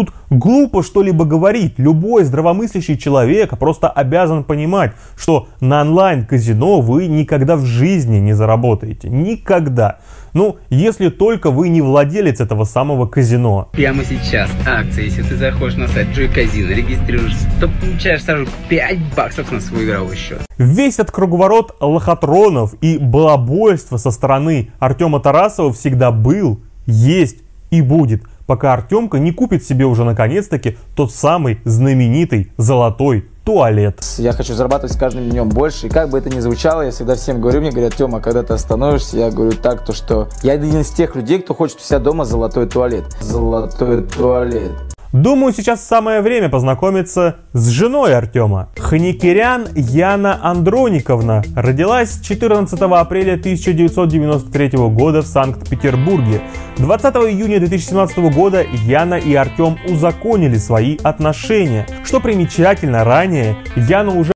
Тут глупо что-либо говорить. Любой здравомыслящий человек просто обязан понимать, что на онлайн-казино вы никогда в жизни не заработаете. Никогда. Ну, если только вы не владелец этого самого казино. Прямо сейчас акция. Если ты заходишь на сайт Joy Casino, регистрируешься, то получаешь сразу 5 баксов на свой игровой счет. Весь этот круговорот лохотронов и балабольства со стороны Артема Тарасова всегда был, есть и будет пока Артемка не купит себе уже наконец-таки тот самый знаменитый золотой туалет. Я хочу зарабатывать с каждым днем больше. И как бы это ни звучало, я всегда всем говорю, мне говорят, Тёма, когда ты остановишься, я говорю так, то что я один из тех людей, кто хочет у себя дома золотой туалет. Золотой туалет. Думаю, сейчас самое время познакомиться с женой Артема. Ханикирян Яна Андрониковна родилась 14 апреля 1993 года в Санкт-Петербурге. 20 июня 2017 года Яна и Артем узаконили свои отношения. Что примечательно, ранее Яна уже